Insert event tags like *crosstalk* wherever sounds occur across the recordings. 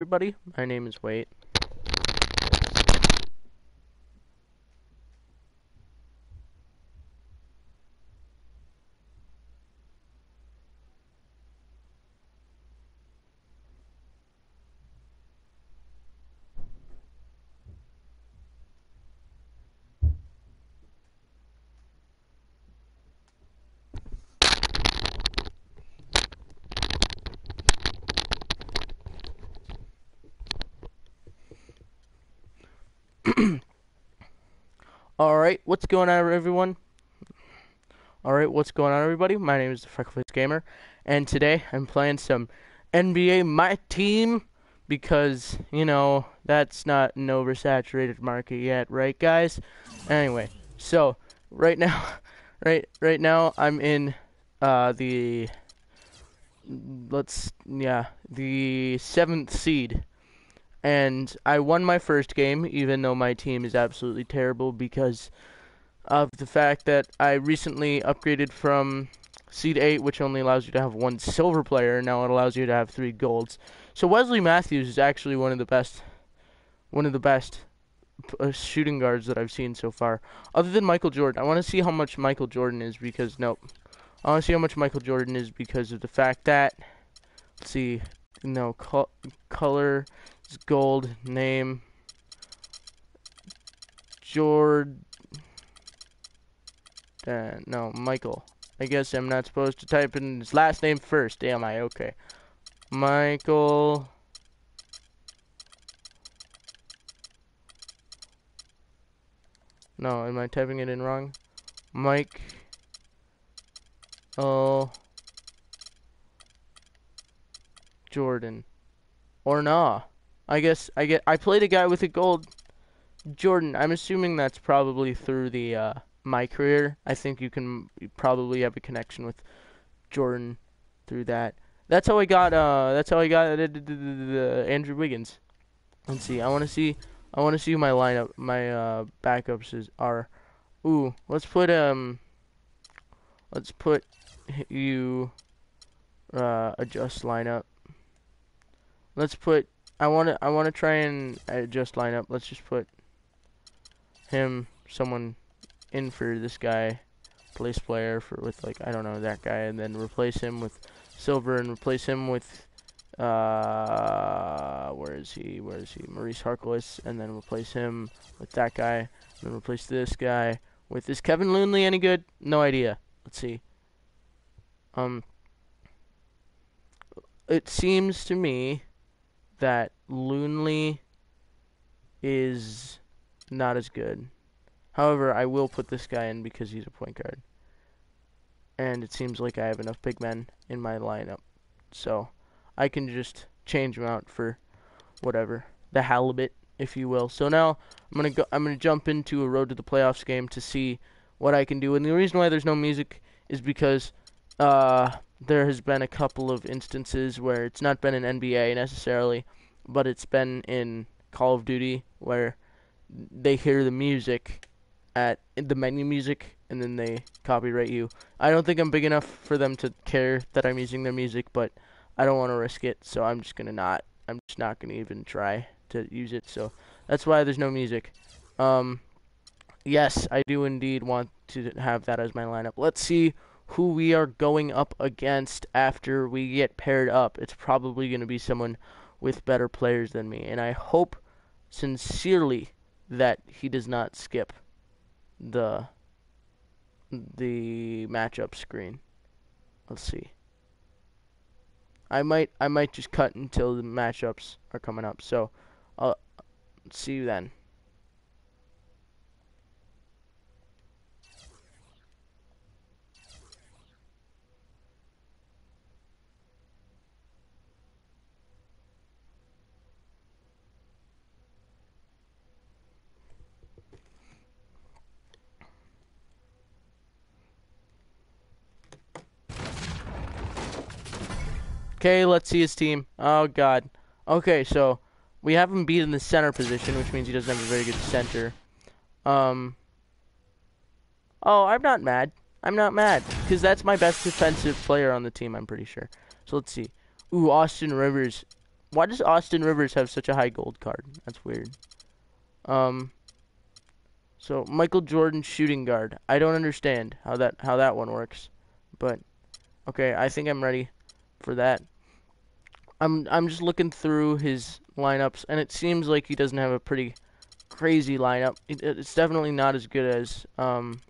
everybody. My name is Wait. Alright, what's going on everyone? Alright, what's going on everybody? My name is the Freckleface Gamer, and today I'm playing some NBA My Team because, you know, that's not an oversaturated market yet, right guys? Anyway, so right now *laughs* right right now I'm in uh the let's yeah, the seventh seed and I won my first game, even though my team is absolutely terrible because of the fact that I recently upgraded from Seed 8, which only allows you to have one silver player, now it allows you to have three golds. So Wesley Matthews is actually one of the best, one of the best uh, shooting guards that I've seen so far, other than Michael Jordan. I want to see how much Michael Jordan is because nope, I want to see how much Michael Jordan is because of the fact that, let's see, no co color gold name Jordan. Uh, no, Michael. I guess I'm not supposed to type in his last name first, am I? Okay. Michael. No, am I typing it in wrong? Mike. Oh. Jordan. Or nah. I guess I get I played a guy with a gold Jordan. I'm assuming that's probably through the uh, my career. I think you can probably have a connection with Jordan through that. That's how I got. Uh, that's how I got uh, Andrew Wiggins. Let's see. I want to see. I want to see my lineup. My uh, backups are. Ooh, let's put um. Let's put you. Uh, adjust lineup. Let's put I want to I want to try and adjust lineup. Let's just put him someone in for this guy, place player for with like I don't know that guy, and then replace him with silver and replace him with uh where is he? Where is he? Maurice Harkless, and then replace him with that guy, and then replace this guy with is Kevin Looney any good? No idea. Let's see. Um, it seems to me that Looney is not as good. However, I will put this guy in because he's a point guard. And it seems like I have enough big men in my lineup. So I can just change him out for whatever. The halibut, if you will. So now I'm gonna go I'm gonna jump into a road to the playoffs game to see what I can do. And the reason why there's no music is because uh there has been a couple of instances where it's not been an NBA necessarily, but it's been in Call of Duty where they hear the music at the menu music and then they copyright you. I don't think I'm big enough for them to care that I'm using their music, but I don't want to risk it, so I'm just gonna not. I'm just not gonna even try to use it. So that's why there's no music. Um, yes, I do indeed want to have that as my lineup. Let's see who we are going up against after we get paired up. It's probably going to be someone with better players than me. And I hope sincerely that he does not skip the the matchup screen. Let's see. I might I might just cut until the matchups are coming up. So I'll see you then. Okay, let's see his team. Oh, God. Okay, so we have him beat in the center position, which means he doesn't have a very good center. Um. Oh, I'm not mad. I'm not mad. Because that's my best defensive player on the team, I'm pretty sure. So let's see. Ooh, Austin Rivers. Why does Austin Rivers have such a high gold card? That's weird. Um. So Michael Jordan shooting guard. I don't understand how that how that one works, but okay. I think I'm ready for that. I'm I'm just looking through his lineups, and it seems like he doesn't have a pretty crazy lineup. It, it's definitely not as good as um,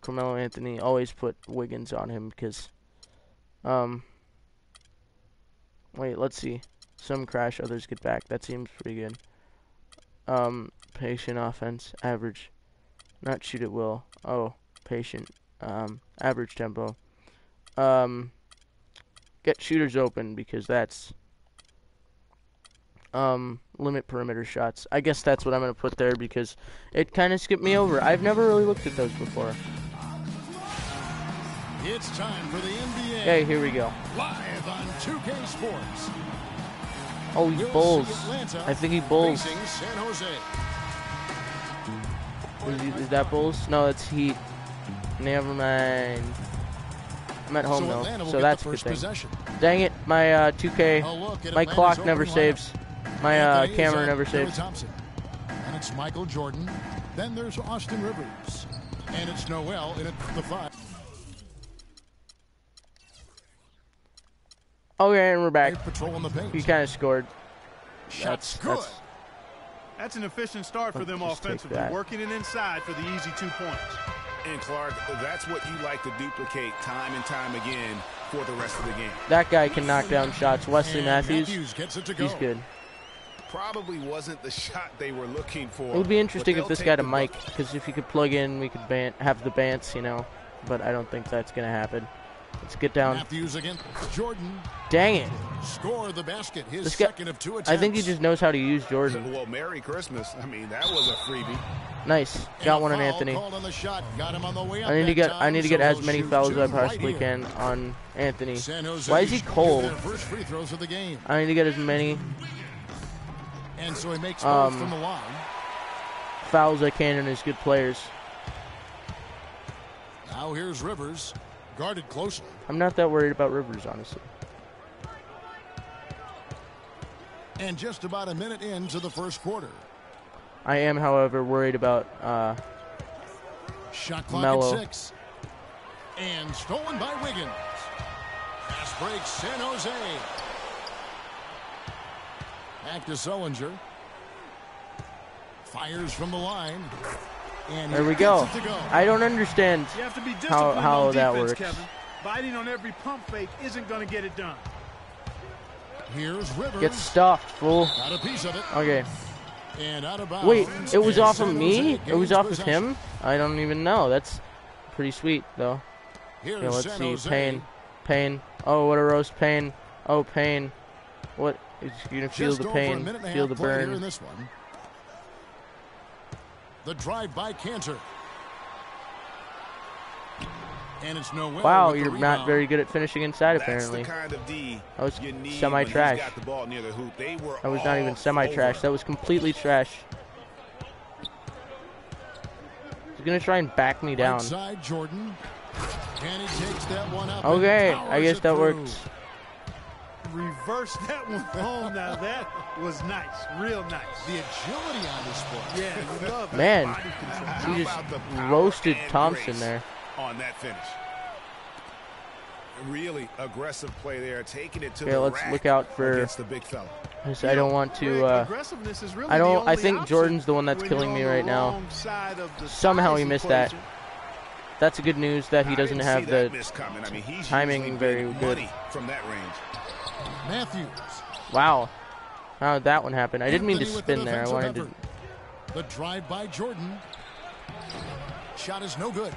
Carmelo Anthony. Always put Wiggins on him because um. Wait, let's see. Some crash, others get back. That seems pretty good. Um, patient offense, average. Not shoot at will. Oh, patient. Um, average tempo. Um, get shooters open because that's um limit perimeter shots. I guess that's what I'm gonna put there because it kind of skipped me over. I've never really looked at those before. It's time for the NBA. Okay, here we go. Live on 2K Sports. Oh, he bulls. I think he bulls. facing San Jose. Is, he, is that bulls? No, it's heat. Never mind. I'm at home so though, so that's the a good thing. possession. Dang it, my uh, 2K, A look at my Atlanta's clock never lineup. saves. My uh, camera never Taylor saves. Thompson. And it's Michael Jordan. Then there's Austin Rivers. And it's Noel in at the five. Okay, and we're back. They're patrolling the paint. He kind of scored. Shots That's, good. that's That's an efficient start for them offensively, working it inside for the easy two points. And Clark, that's what you like to duplicate time and time again for the rest of the game. that guy can knock down shots. Wesley And Matthews, gets it to go. he's good. Probably wasn't the shot they were looking for. It would be interesting if this take got a mic, because if you could plug in, we could ban- have the bants, you know. But I don't think that's gonna happen. Let's get down. Matthews again. Jordan Dang it! score the basket. His This guy- second of two attempts. I think he just knows how to use Jordan. Well, Merry Christmas. I mean, that was a freebie. Nice, got one on Anthony. on the shot. Got him on the way up I need to get I need to so get as many fouls as I right possibly can on Anthony. Why is he cold? Their first free throws of the game. I need to get as many And so he makes Um, from the line. fouls I can in his good players. Now here's Rivers, guarded closely. I'm not that worried about Rivers, honestly. And just about a minute into the first quarter. I am, however, worried about uh, Shot clock Melo. at six. And stolen by Wiggins. Pass breaks San Jose. Back to Sullinger. Fires from the line. And there we go. go. I don't understand. You have to be disciplined how on that defense, works. Kevin. Biting on every pump fake isn't going to get it done. Here's Rivers. Get stuffed, fool. Got a piece of it. Okay. And out of bounds. Wait, it was off of me? It was off of him? I don't even know. That's pretty sweet, though. Here's Okay, let's see. Pain. Pain. Oh, what a roast. Pain. Oh, pain. What? You're gonna feel Just the pain. minute and a Feel the burn. this one. The drive by Kanter. And it's no Wow, you're not very good at finishing inside, That's apparently. the kind of D That was semi-trash. when he's got the ball near the hoop. They were That was not even semi-trash. That was completely trash. He's gonna try and back me down. Right side, Jordan. And he takes that one up. Okay, and I guess that through. worked. Reverse that one home. *laughs* Oh, now that was nice, real nice. The agility on this one. Yeah, you love Man, body control. How He just about the power roasted Thompson grace there. On that finish. Really aggressive play there, taking it to Okay, the let's rack look out for- the big fella. Just- I don't want to. Uh, aggressiveness is really I don't- I think Jordan's the one that's killing me right now. wrong side of the Somehow he size missed that. that's a good news that he doesn't have see the. coming. I mean, he's timing very been good. from that range. Matthews. Wow, how did that one happen? I didn't mean to Anthony with the spin there. I defensive wanted to. The drive by Jordan. Shot is no good.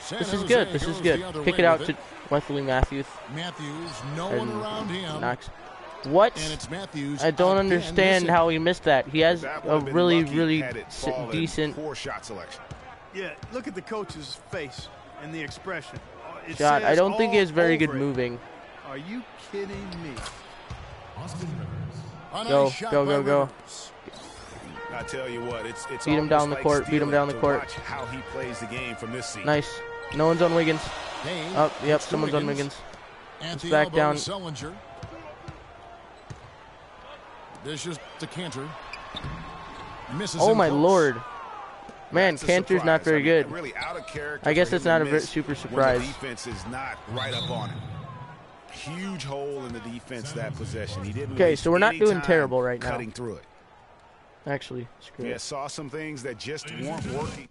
San This is good. This is good. the Kick it out with to Wesley Matthews. Matthews. No one around him. knocks. What? And it's Matthews. I don't understand how he missed that. He has That a really, really had it s- fallen decent Poor shot selection. Yeah, look at the coach's face and the expression. Uh, It shot. I don't think he all has very good it. moving. Are you kidding me? A Go, nice go, go, go. Rivers. I tell you what, it's it's Beat him down the court, beat him down the court. how he plays the game from this seat. Nice. No one's on Wiggins. Kane Oh, yep, someone's on Wiggins. It's back down. to Sullinger. Vicious to Kanter. Misses Oh my close. lord. Man, That's Kanter's not very I mean, good. Really out of. I guess it's not a super surprise. The defense is not right up on him. Huge hole in the defense that possession. He didn't. Okay, so we're not doing terrible right now. Cutting through it. Actually, screw Yeah, it. saw some things that just weren't working.